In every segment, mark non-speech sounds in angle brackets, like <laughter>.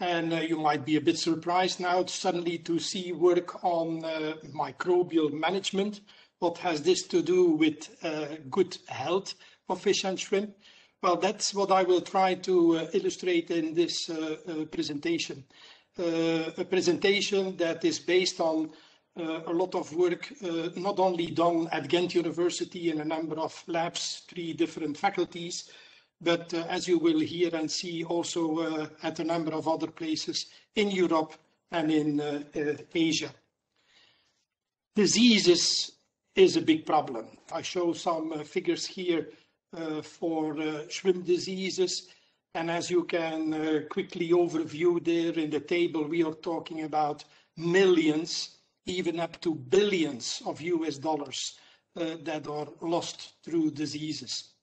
and uh, you might be a bit surprised now suddenly to see work on uh, microbial management. What has this to do with uh, good health of fish and shrimp? Well, that's what I will try to uh, illustrate in this uh, uh, presentation. a presentation that is based on a lot of work, not only done at Ghent University in a number of labs, three different faculties, but uh, as you will hear and see also uh, at a number of other places in Europe and in uh, Asia. Diseases is a big problem. I show some figures here for shrimp diseases. And as you can quickly overview there in the table, we are talking about millions, even up to billions of US dollars that are lost through diseases.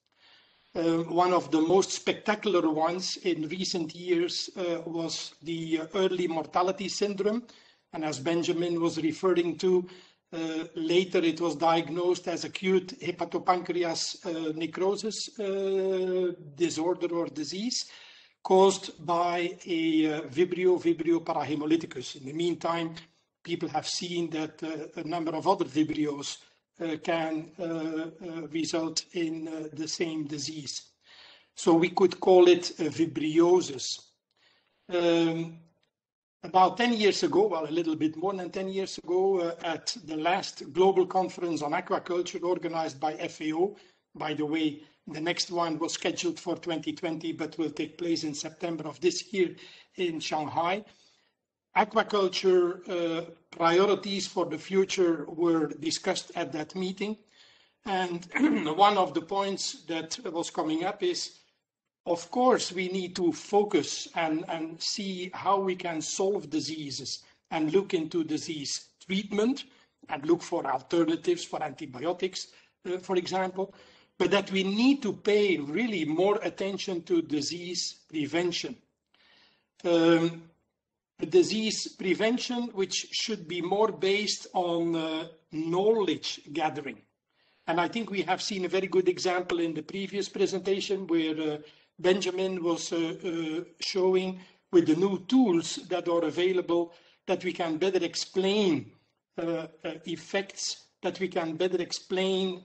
Uh, one of the most spectacular ones in recent years uh, was the early mortality syndrome. And as Benjamin was referring to, uh, later it was diagnosed as acute hepatopancreas uh, necrosis uh, disorder or disease caused by a uh, Vibrio Vibrio parahemolyticus. In the meantime, people have seen that a number of other Vibrios can uh, uh, result in the same disease. So we could call it vibriosis. Um, about 10 years ago, well, a little bit more than 10 years ago, uh, at the last global conference on aquaculture organized by FAO, by the way, the next one was scheduled for 2020, but will take place in September of this year in Shanghai aquaculture uh, priorities for the future were discussed at that meeting. And <clears throat> one of the points that was coming up is, of course, we need to focus and, and see how we can solve diseases and look into disease treatment and look for alternatives for antibiotics, uh, for example, but that we need to pay really more attention to disease prevention. Um, disease prevention, which should be more based on uh, knowledge gathering. And I think we have seen a very good example in the previous presentation where uh, Benjamin was uh, uh showing with the new tools that are available that we can better explain uh, uh, effects, that we can better explain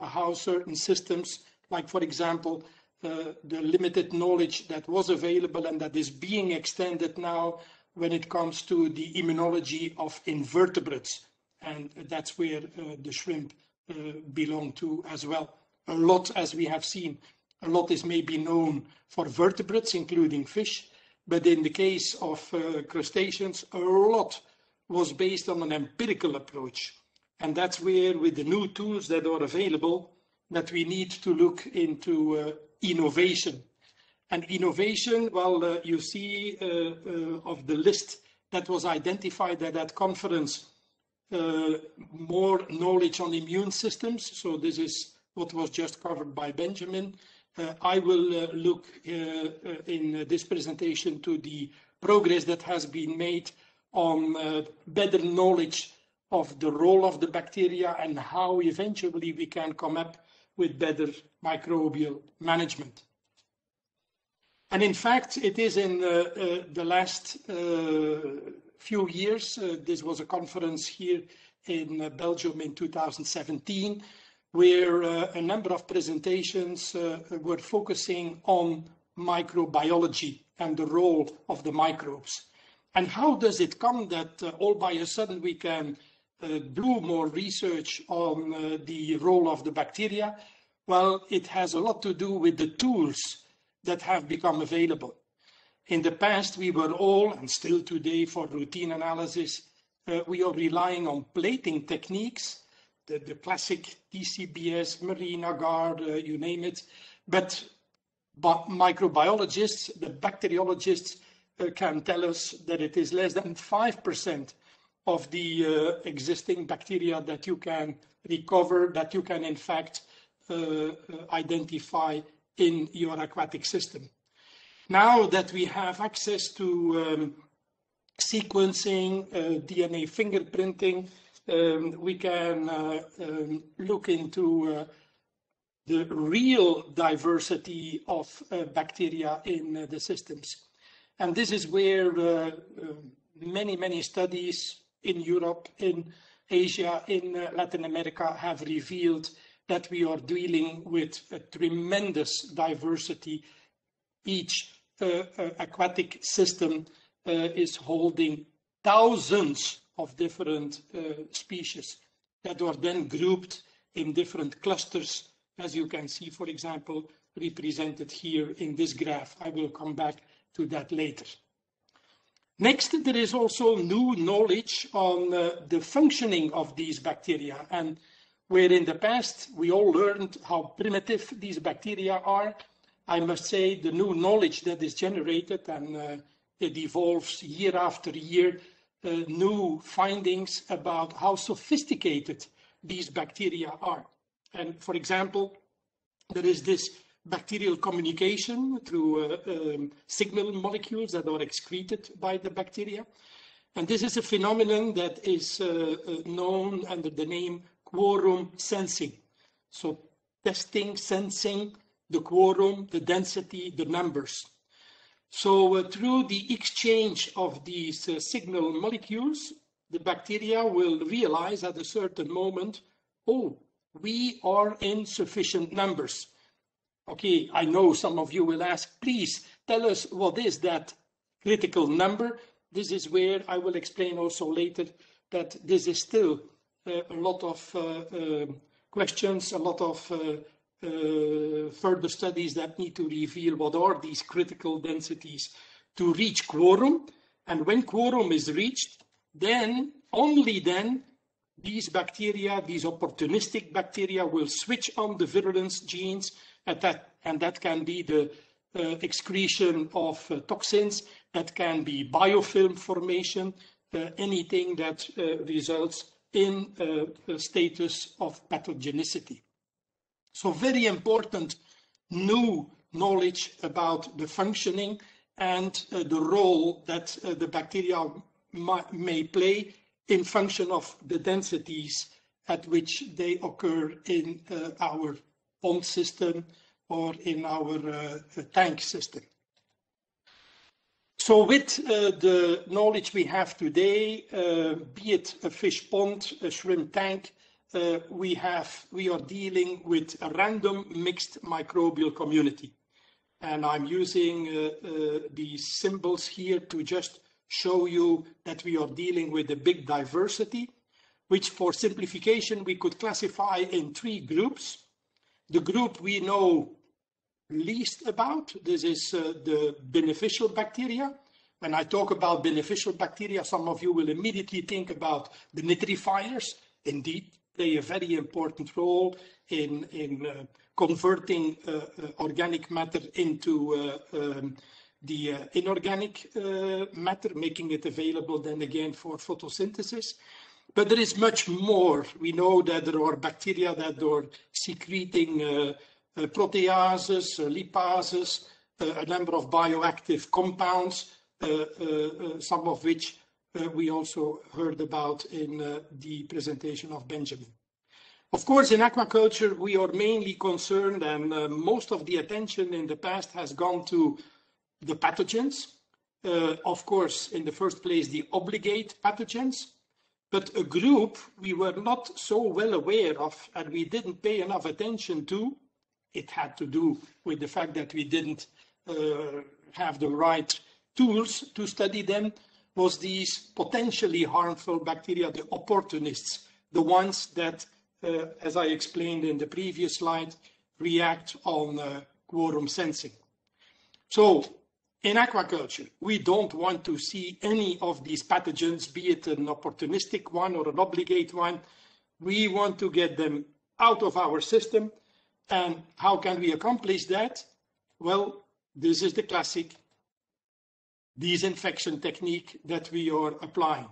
how certain systems, like for example, the limited knowledge that was available and that is being extended now when it comes to the immunology of invertebrates. And that's where uh, the shrimp uh, belong to as well. A lot, as we have seen, a lot is maybe known for vertebrates, including fish, but in the case of uh, crustaceans, a lot was based on an empirical approach. And that's where, with the new tools that are available, that we need to look into uh, innovation and innovation, well, uh, you see uh, uh, of the list that was identified at that conference, uh, more knowledge on immune systems. So this is what was just covered by Benjamin. Uh, I will uh, look in this presentation to the progress that has been made on better knowledge of the role of the bacteria and how eventually we can come up with better microbial management. And in fact, it is in uh, uh, the last uh, few years, this was a conference here in Belgium in 2017, where a number of presentations were focusing on microbiology and the role of the microbes. And how does it come that uh, all by a sudden we can uh, do more research on uh, the role of the bacteria? Well, it has a lot to do with the tools that have become available. In the past, we were all, and still today for routine analysis, uh, we are relying on plating techniques, the, the classic TCBS, marine agar, uh, you name it. But, but microbiologists, the bacteriologists, uh, can tell us that it is less than 5% of the uh, existing bacteria that you can recover, that you can in fact uh, uh, identify in your aquatic system. Now that we have access to um, sequencing, uh, DNA fingerprinting, um, we can uh, um, look into the real diversity of uh, bacteria in uh, the systems. And this is where uh, many, many studies in Europe, in Asia, in uh, Latin America have revealed that we are dealing with a tremendous diversity. Each uh, uh, aquatic system uh, is holding thousands of different species that are then grouped in different clusters, as you can see, for example, represented here in this graph. I will come back to that later. Next, there is also new knowledge on uh, the functioning of these bacteria. And where in the past we all learned how primitive these bacteria are, I must say the new knowledge that is generated and uh, it evolves year after year, uh, new findings about how sophisticated these bacteria are. And for example, there is this bacterial communication through uh, um, signal molecules that are excreted by the bacteria. And this is a phenomenon that is uh, uh, known under the name quorum sensing. So testing, sensing the quorum, the density, the numbers. So uh, through the exchange of these uh, signal molecules, the bacteria will realize at a certain moment, oh, we are in sufficient numbers. Okay, I know some of you will ask, please tell us what is that critical number. This is where I will explain also later that this is still uh, a lot of uh, uh, questions, a lot of uh, uh, further studies that need to reveal what are these critical densities to reach quorum. And when quorum is reached, then, only then, these bacteria, these opportunistic bacteria will switch on the virulence genes and that, and that can be the uh, excretion of uh, toxins, that can be biofilm formation, uh, anything that uh, results in uh, a status of pathogenicity. So very important new knowledge about the functioning and uh, the role that the bacteria may play in function of the densities at which they occur in our pond system or in our uh, tank system. So with uh, the knowledge we have today, uh, be it a fish pond, a shrimp tank, uh, we have we are dealing with a random mixed microbial community. And I'm using uh, uh, these symbols here to just show you that we are dealing with a big diversity, which for simplification we could classify in three groups. The group we know least about, this is uh, the beneficial bacteria. When I talk about beneficial bacteria, some of you will immediately think about the nitrifiers. Indeed, play a very important role in, in uh, converting uh, uh organic matter into uh, um, the uh, inorganic matter, making it available then again for photosynthesis. But there is much more. We know that there are bacteria that are secreting uh, uh, proteases, uh, lipases, a number of bioactive compounds, some of which we also heard about in the presentation of Benjamin. Of course, in aquaculture, we are mainly concerned, and uh, most of the attention in the past has gone to the pathogens. Uh, of course, in the first place, the obligate pathogens, but a group we were not so well aware of and we didn't pay enough attention to, it had to do with the fact that we didn't uh, have the right tools to study them, was these potentially harmful bacteria, the opportunists, the ones that, uh, as I explained in the previous slide, react on uh, quorum sensing. So in aquaculture, we don't want to see any of these pathogens, be it an opportunistic one or an obligate one. We want to get them out of our system. And how can we accomplish that? Well, this is the classic disinfection technique that we are applying.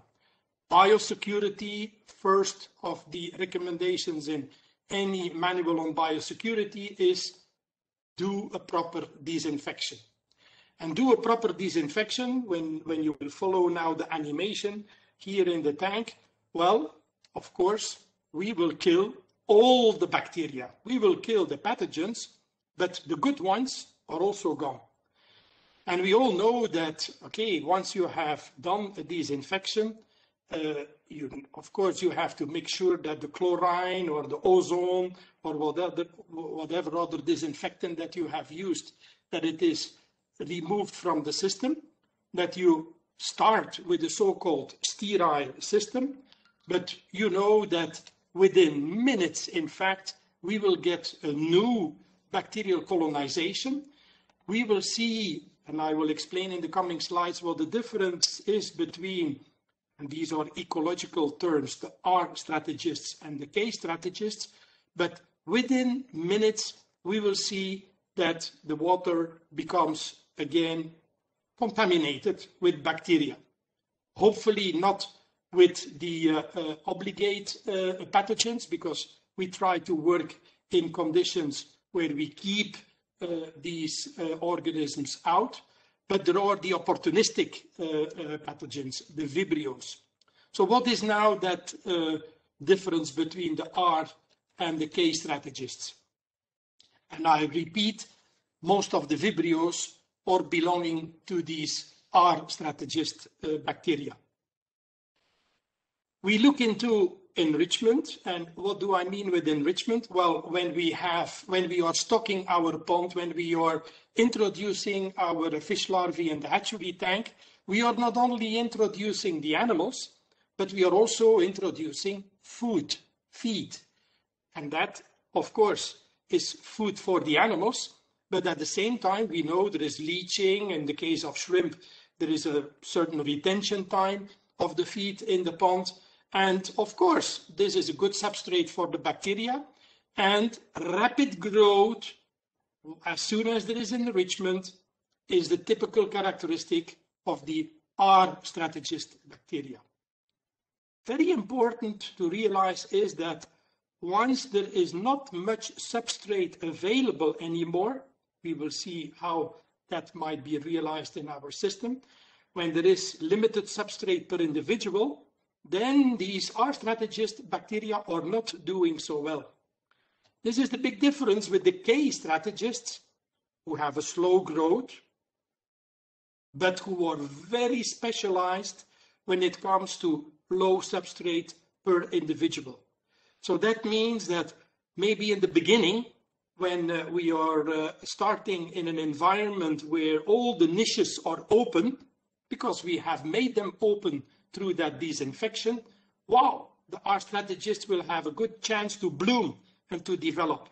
Biosecurity, first of the recommendations in any manual on biosecurity is do a proper disinfection and do a proper disinfection when, when you will follow now the animation here in the tank. Well, of course, we will kill all the bacteria. We will kill the pathogens, but the good ones are also gone. And we all know that, okay, once you have done a disinfection, uh, you, of course, you have to make sure that the chlorine or the ozone or whatever, whatever other disinfectant that you have used, that it is removed from the system, that you start with the so-called sterile system, but you know that within minutes, in fact, we will get a new bacterial colonization. We will see, and I will explain in the coming slides what the difference is between, and these are ecological terms, the R strategists and the K strategists, but within minutes, we will see that the water becomes again contaminated with bacteria. Hopefully not with the uh, uh, obligate uh, pathogens because we try to work in conditions where we keep uh, these uh, organisms out, but there are the opportunistic pathogens, the vibrios. So what is now that difference between the R and the K strategists? And I repeat, most of the vibrios are belonging to these R strategist uh, bacteria. We look into enrichment. And what do I mean with enrichment? Well, when we have, when we are stocking our pond, when we are introducing our fish larvae in the hatchery tank, we are not only introducing the animals, but we are also introducing food, feed. And that, of course, is food for the animals. But at the same time, we know there is leaching. In the case of shrimp, there is a certain retention time of the feed in the pond. And of course, this is a good substrate for the bacteria and rapid growth as soon as there is enrichment is the typical characteristic of the R strategist bacteria. Very important to realize is that once there is not much substrate available anymore, we will see how that might be realized in our system. When there is limited substrate per individual, then these R strategist bacteria are not doing so well. This is the big difference with the K strategists who have a slow growth, but who are very specialized when it comes to low substrate per individual. So that means that maybe in the beginning, when uh, we are uh, starting in an environment where all the niches are open, because we have made them open through that disinfection, wow, the, R strategists will have a good chance to bloom and to develop.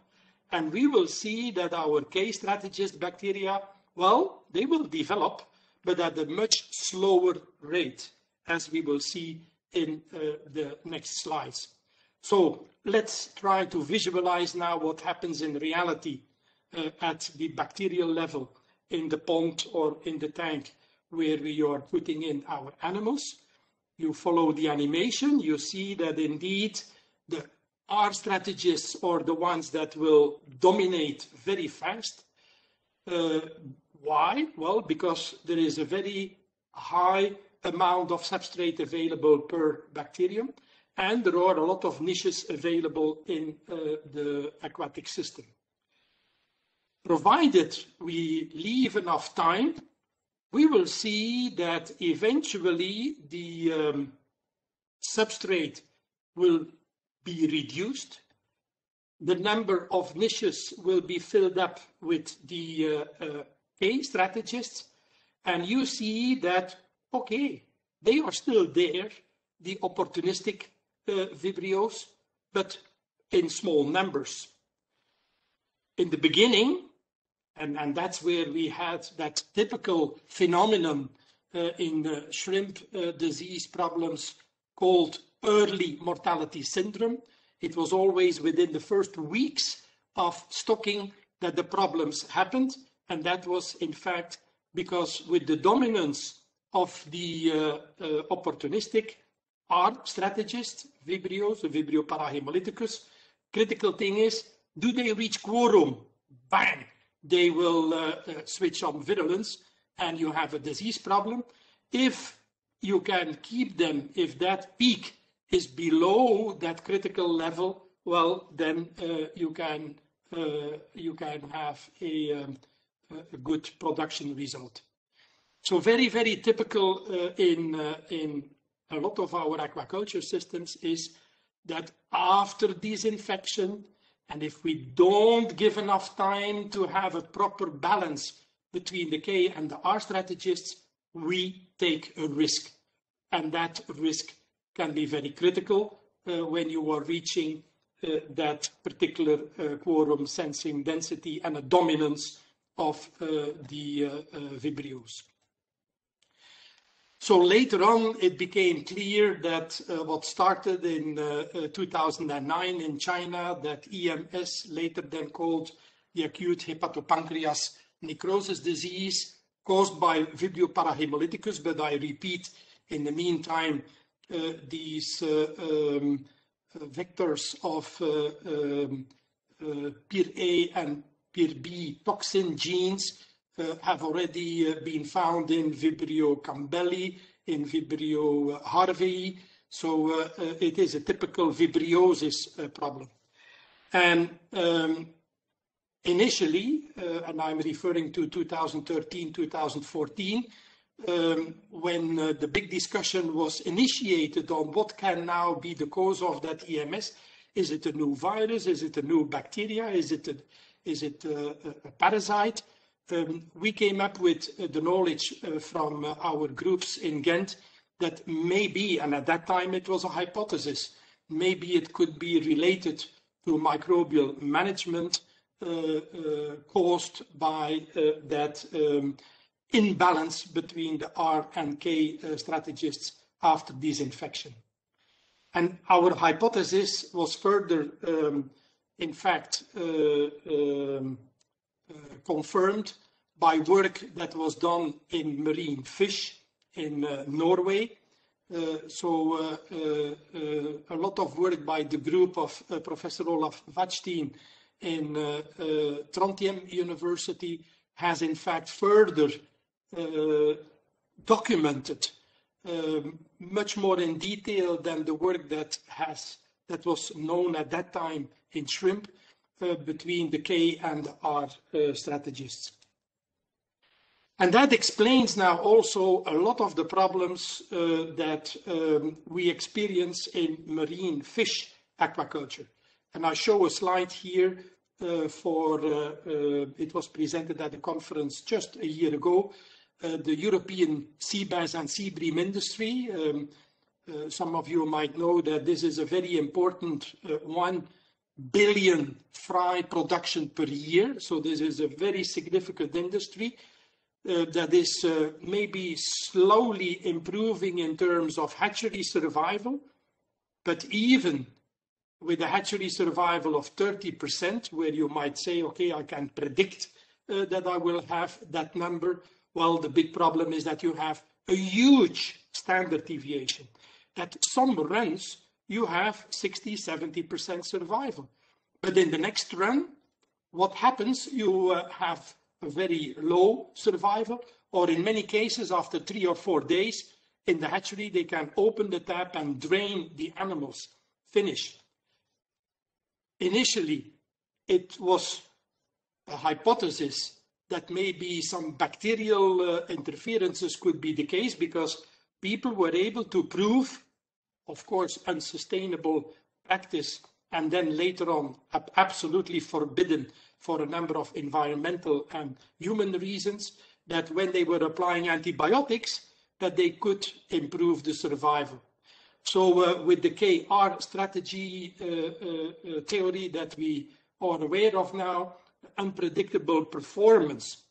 And we will see that our K strategist bacteria, well, they will develop, but at a much slower rate, as we will see in uh, the next slides. So let's try to visualize now what happens in reality uh, at the bacterial level in the pond or in the tank where we are putting in our animals you follow the animation, you see that indeed the R strategists are the ones that will dominate very fast. Uh, why? Well, because there is a very high amount of substrate available per bacterium, and there are a lot of niches available in uh, the aquatic system. Provided we leave enough time we will see that eventually the um, substrate will be reduced. The number of niches will be filled up with the uh, uh, K strategists. And you see that, okay, they are still there, the opportunistic uh, Vibrios, but in small numbers. In the beginning, and, and that's where we had that typical phenomenon uh, in uh, shrimp uh, disease problems called early mortality syndrome. It was always within the first weeks of stocking that the problems happened. And that was, in fact, because with the dominance of the uh, uh, opportunistic R strategist, Vibrios, Vibrio parahemolyticus, critical thing is, do they reach quorum? Bang! they will uh, uh, switch on virulence and you have a disease problem. If you can keep them, if that peak is below that critical level, well, then uh, you can uh, you can have a, um, a, good production result. So very, very typical uh, in, uh, in a lot of our aquaculture systems is that after disinfection, and if we don't give enough time to have a proper balance between the K and the R strategists, we take a risk. And that risk can be very critical uh, when you are reaching uh, that particular uh, quorum sensing density and a dominance of uh, the uh, uh, Vibrios. So later on, it became clear that uh, what started in uh, uh, 2009 in China, that EMS, later then called the acute hepatopancreas necrosis disease, caused by Vibrio parahemolyticus, but I repeat, in the meantime, uh, these uh, um, uh, vectors of um, PIR-A and PIR-B toxin genes uh, have already uh, been found in Vibrio campbellii, in Vibrio harveyi. So uh, it is a typical vibriosis problem. And um, initially, uh, and I'm referring to 2013, 2014, um, when uh, the big discussion was initiated on what can now be the cause of that EMS. Is it a new virus? Is it a new bacteria? Is it a, is it a, a parasite? Um, we came up with uh, the knowledge uh, from uh, our groups in Ghent that maybe, and at that time it was a hypothesis, maybe it could be related to microbial management caused by that um, imbalance between the R and K strategists after disinfection. And our hypothesis was further, um, in fact, um, uh, confirmed by work that was done in marine fish in uh, Norway. Uh, so a lot of work by the group of Professor Olav Vadstein in Trondheim University has in fact further documented um, much more in detail than the work that has that was known at that time in shrimp uh, between the K and R uh, strategists. And that explains now also a lot of the problems uh, that um, we experience in marine fish aquaculture. And I show a slide here uh, for, uh, uh, it was presented at a conference just a year ago, the European sea bass and sea bream industry. Um, some of you might know that this is a very important one billion fry production per year. So this is a very significant industry uh, that is uh, maybe slowly improving in terms of hatchery survival. But even with a hatchery survival of 30%, where you might say, okay, I can predict uh, that I will have that number. Well, the big problem is that you have a huge standard deviation. That some runs, you have 60, 70% survival. But in the next run, what happens? You uh, have a very low survival, or in many cases, after three or four days in the hatchery, they can open the tap and drain the animals. Finish. Initially, it was a hypothesis that maybe some bacterial uh, interferences could be the case because people were able to prove of course, unsustainable practice, and then later on, absolutely forbidden for a number of environmental and human reasons, that when they were applying antibiotics, that they could improve the survival. So uh, with the KR strategy uh, uh, uh, theory that we are aware of now, unpredictable performance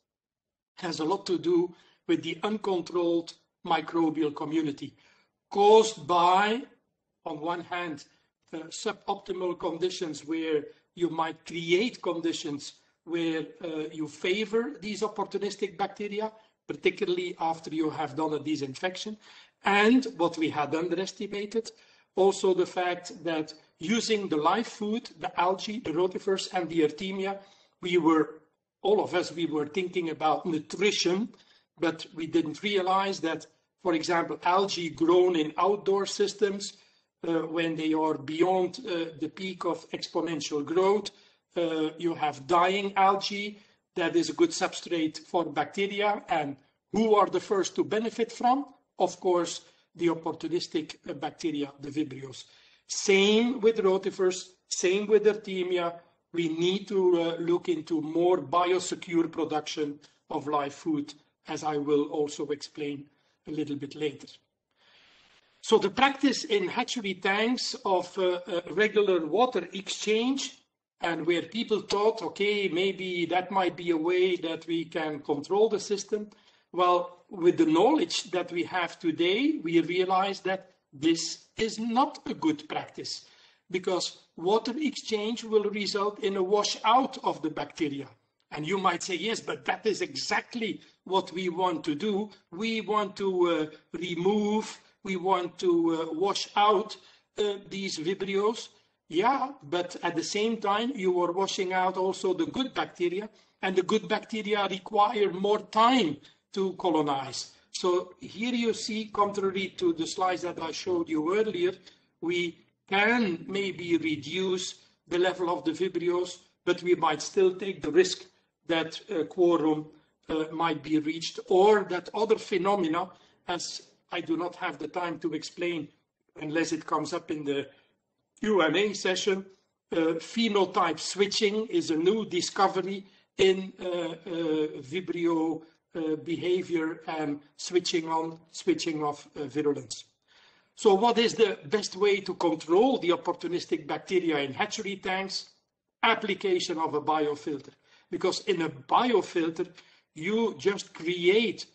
has a lot to do with the uncontrolled microbial community caused by, on one hand, the suboptimal conditions where you might create conditions where uh, you favor these opportunistic bacteria, particularly after you have done a disinfection. And what we had underestimated, also the fact that using the live food, the algae, the rotifers, and the artemia, we were, all of us, we were thinking about nutrition, but we didn't realize that for example, algae grown in outdoor systems, uh, when they are beyond uh, the peak of exponential growth, uh, you have dying algae that is a good substrate for bacteria and Who are the first to benefit from? Of course, the opportunistic bacteria, the Vibrios. Same with rotifers, same with Artemia. We need to uh, look into more biosecure production of live food, as I will also explain a little bit later. So the practice in hatchery tanks of uh, uh, regular water exchange and where people thought, okay, maybe that might be a way that we can control the system. Well, with the knowledge that we have today, we realize that this is not a good practice because water exchange will result in a washout of the bacteria. And you might say, yes, but that is exactly what we want to do. We want to uh, remove, we want to uh, wash out uh, these vibrios. Yeah, but at the same time, you are washing out also the good bacteria, and the good bacteria require more time to colonize. So here you see, contrary to the slides that I showed you earlier, we can maybe reduce the level of the Vibrios, but we might still take the risk that uh, quorum uh, might be reached or that other phenomena, as I do not have the time to explain unless it comes up in the Q&A session, uh, phenotype switching is a new discovery in Vibrio behavior and switching on, switching off virulence. So what is the best way to control the opportunistic bacteria in hatchery tanks? Application of a biofilter. Because in a biofilter, you just create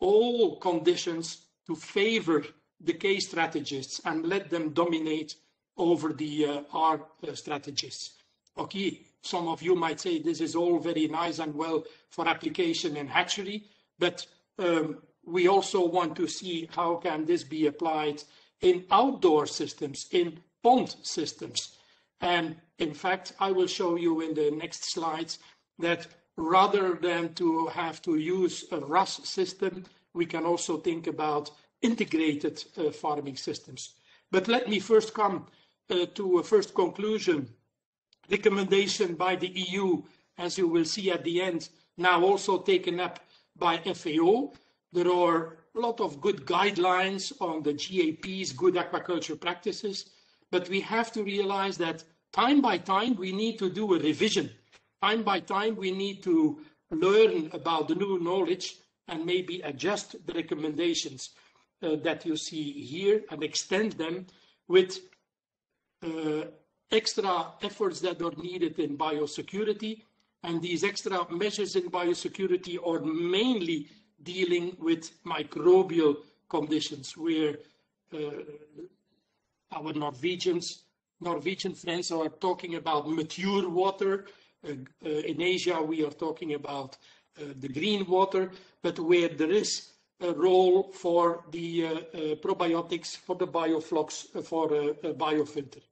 all conditions to favor the K strategists and let them dominate over the uh, R uh, strategists. Okay, some of you might say this is all very nice and well for application in hatchery, but um, we also want to see how can this be applied in outdoor systems, in pond systems. And in fact, I will show you in the next slides that rather than to have to use a RAS system, we can also think about integrated uh, farming systems. But let me first come uh, to a first conclusion. Recommendation by the EU, as you will see at the end, now also taken up by FAO. There are a lot of good guidelines on the GAPs, good aquaculture practices, but we have to realize that time by time we need to do a revision. Time by time we need to learn about the new knowledge and maybe adjust the recommendations uh, that you see here and extend them with uh, extra efforts that are needed in biosecurity. And these extra measures in biosecurity are mainly dealing with microbial conditions where uh, our Norwegians, Norwegian friends are talking about mature water. Uh, uh, in Asia, we are talking about uh, the green water, but where there is a role for the uh, uh, probiotics, for the bioflocs, for a, a biofilter.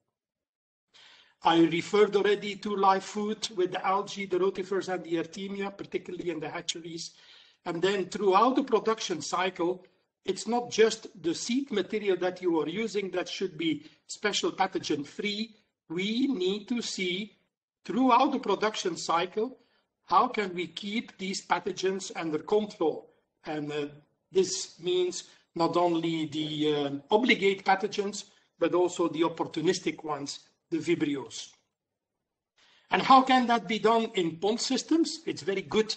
I referred already to live food with the algae, the rotifers, and the artemia, particularly in the hatcheries. And then throughout the production cycle, it's not just the seed material that you are using that should be special pathogen free. We need to see throughout the production cycle, how can we keep these pathogens under control? And uh, this means not only the uh, obligate pathogens, but also the opportunistic ones, the Vibrios. And how can that be done in pond systems? It's very good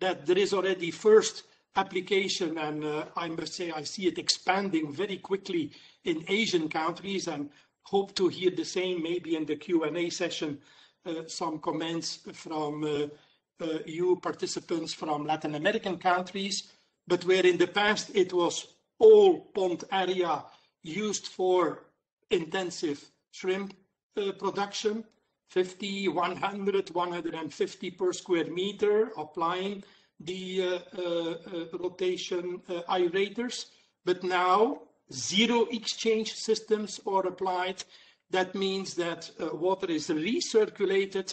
that there is already first application, and uh, I must say I see it expanding very quickly in Asian countries, and hope to hear the same maybe in the Q&A session, some comments from uh, uh, you participants from Latin American countries, but where in the past it was all pond area used for intensive shrimp uh, production, 50, 100, 150 per square meter, applying the uh, uh, uh rotation uh, aerators. But now zero exchange systems are applied. That means that uh, water is recirculated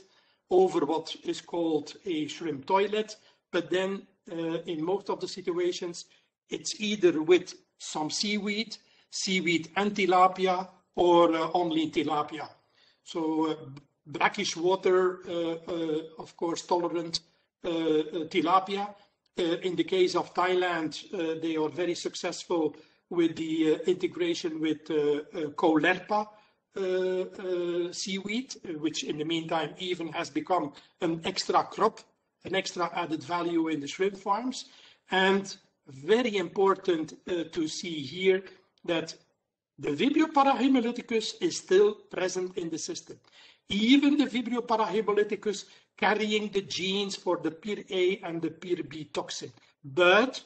over what is called a shrimp toilet. But then uh, in most of the situations, it's either with some seaweed, seaweed and tilapia, or uh, only tilapia. So uh, brackish water, uh, uh, of course, tolerant uh, tilapia, in the case of Thailand, they are very successful with the integration with Caulerpa Uh, uh, seaweed, which in the meantime even has become an extra crop, an extra added value in the shrimp farms. And very important uh, to see here that the Vibrio parahemolyticus is still present in the system. Even the Vibrio parahemolyticus carrying the genes for the PIR-A and the PIR-B toxin. But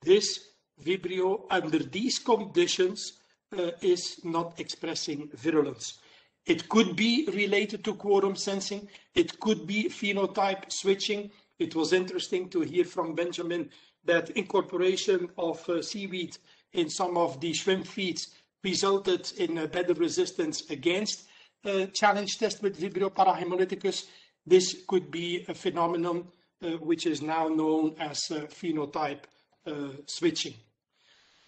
this Vibrio, under these conditions, uh, is not expressing virulence. It could be related to quorum sensing. It could be phenotype switching. It was interesting to hear from Benjamin that incorporation of uh, seaweed in some of the shrimp feeds resulted in a better resistance against uh, challenge test with Vibrio parahemolyticus. This could be a phenomenon uh, which is now known as uh, phenotype switching.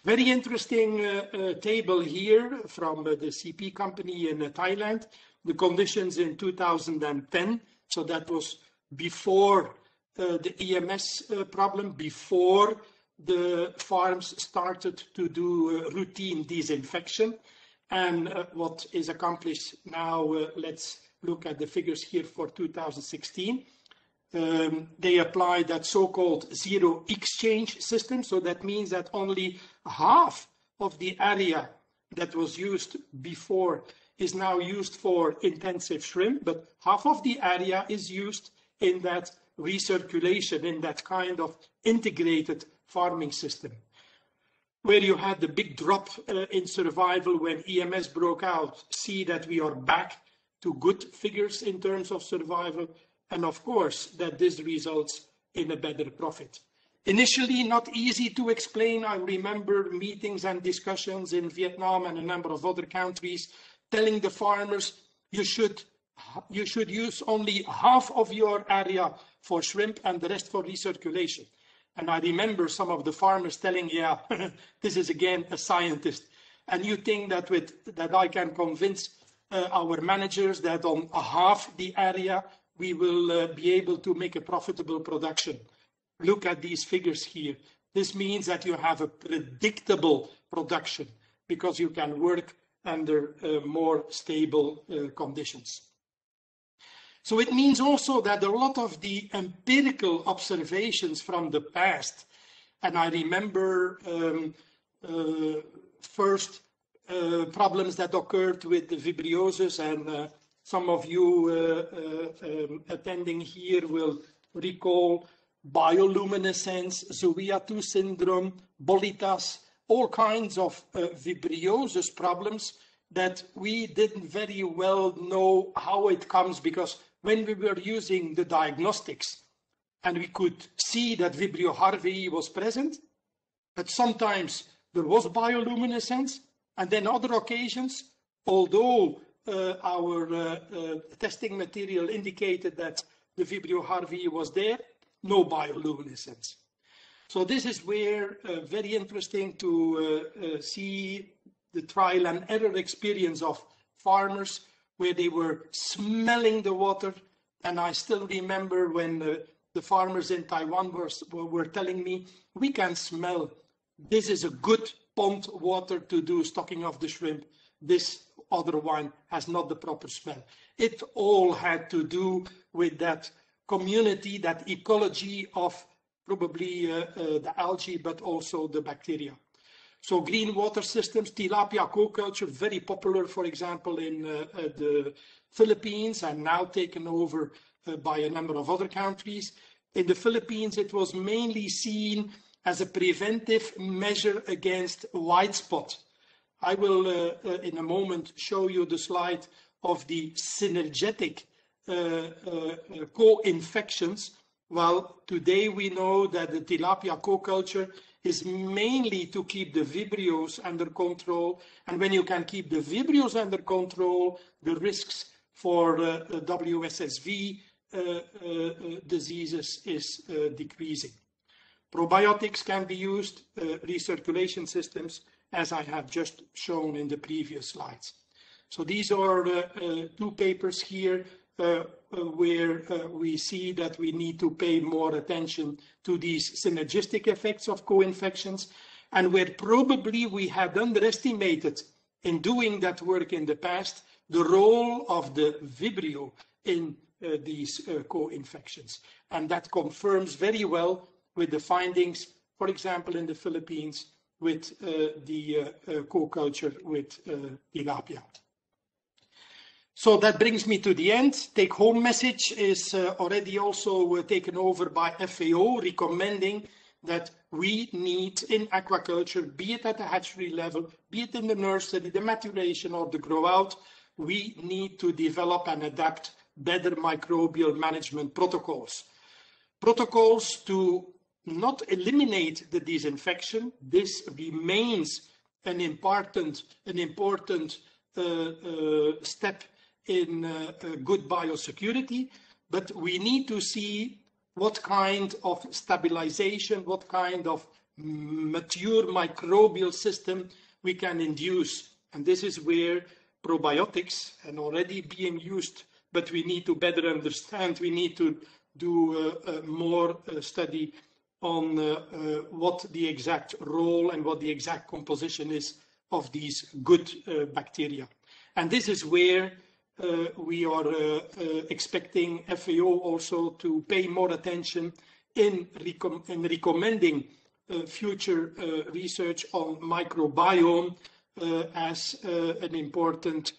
Very interesting uh, uh, table here from uh, the CP company in uh, Thailand. The conditions in 2010, so that was before uh, the EMS problem, before the farms started to do routine disinfection. And what is accomplished now, let's look at the figures here for 2016. Um, they applied that so-called zero exchange system. So that means that only half of the area that was used before is now used for intensive shrimp, but half of the area is used in that recirculation, in that kind of integrated farming system. Where you had the big drop uh, in survival when EMS broke out, see that we are back to good figures in terms of survival, and of course that this results in a better profit. Initially not easy to explain, I remember meetings and discussions in Vietnam and a number of other countries telling the farmers you should, you should use only half of your area for shrimp and the rest for recirculation. And I remember some of the farmers telling, yeah, <laughs> this is again a scientist. And you think that with that I can convince uh, our managers that on half the area, we will uh, be able to make a profitable production. Look at these figures here. This means that you have a predictable production because you can work under uh, more stable uh, conditions. So it means also that a lot of the empirical observations from the past, and I remember um, uh, first uh, problems that occurred with the vibriosis, and uh, some of you uh, um, attending here will recall bioluminescence, Zoea II syndrome, bolitas, all kinds of uh, vibriosis problems that we didn't very well know how it comes because when we were using the diagnostics and we could see that Vibrio harvey was present, but sometimes there was bioluminescence, and then other occasions, although uh, our uh, uh, testing material indicated that the Vibrio harvey was there, no bioluminescence. So this is where uh, very interesting to uh, uh, see the trial and error experience of farmers where they were smelling the water. And I still remember when the farmers in Taiwan were, were telling me, we can smell this is a good pond water to do stocking of the shrimp. This other one has not the proper smell. It all had to do with that community, that ecology of probably uh, uh, the algae, but also the bacteria. So green water systems, tilapia co-culture, very popular, for example, in uh, uh the Philippines and now taken over uh, by a number of other countries. In the Philippines, it was mainly seen as a preventive measure against white spot. I will, uh, in a moment, show you the slide of the synergetic co-infections. Well, today we know that the tilapia co-culture is mainly to keep the vibrios under control. And when you can keep the vibrios under control, the risks for uh, WSSV diseases is decreasing. Probiotics can be used, uh, recirculation systems, as I have just shown in the previous slides. So these are uh, uh, two papers here uh, where uh, we see that we need to pay more attention to these synergistic effects of co-infections and where probably we had underestimated in doing that work in the past the role of the Vibrio in uh, these uh, co-infections. And that confirms very well with the findings, for example, in the Philippines with uh, the uh, uh, co-culture with uh, tilapia. So that brings me to the end. Take home message is uh, already also uh, taken over by FAO, recommending that we need in aquaculture, be it at the hatchery level, be it in the nursery, the maturation or the grow out, we need to develop and adapt better microbial management protocols. Protocols to not eliminate the disinfection. This remains an important, an important uh, uh, step in uh, good biosecurity, but we need to see what kind of stabilization, what kind of mature microbial system we can induce. And this is where probiotics and already being used, but we need to better understand, we need to do uh, uh, more uh, study on uh, uh, what the exact role and what the exact composition is of these good uh, bacteria. And this is where uh, we are uh, uh, expecting FAO also to pay more attention in, recom in recommending future research on microbiome as an important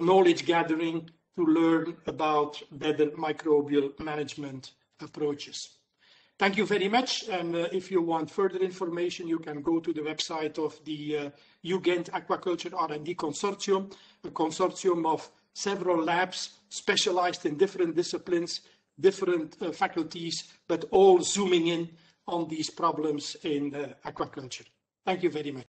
knowledge gathering to learn about better microbial management approaches. Thank you very much. And uh, if you want further information, you can go to the website of the uh, UGent Aquaculture R&D Consortium, a consortium of several labs specialized in different disciplines, different uh, faculties, but all zooming in on these problems in uh, aquaculture. Thank you very much.